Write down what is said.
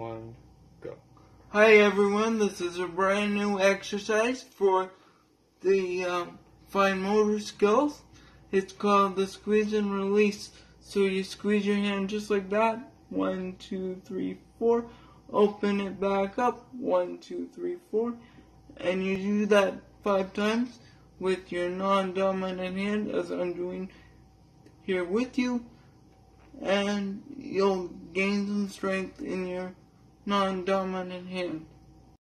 one, go. Hi everyone, this is a brand new exercise for the um, fine motor skills. It's called the squeeze and release. So you squeeze your hand just like that. One, two, three, four. Open it back up. One, two, three, four. And you do that five times with your non-dominant hand as I'm doing here with you. And you'll gain some strength in your non-dominant hand.